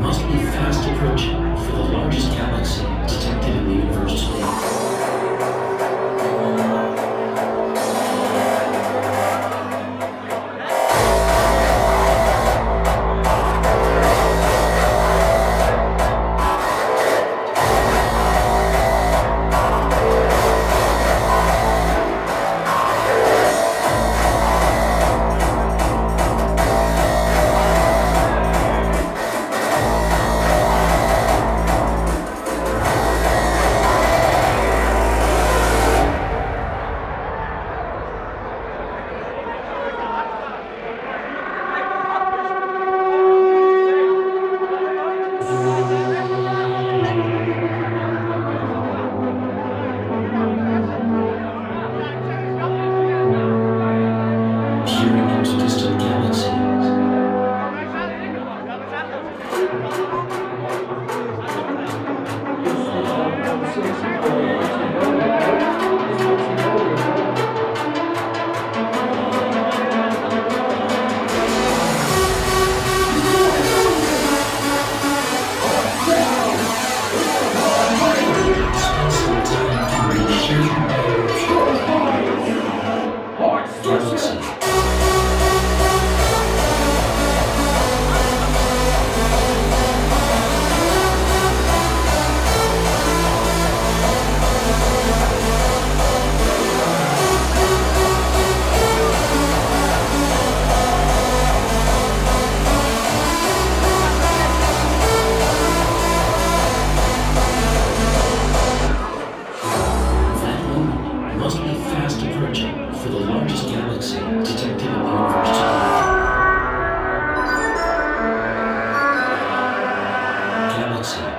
must be fast approaching the largest galaxy detected in the universe today. Galaxy. That Galaxy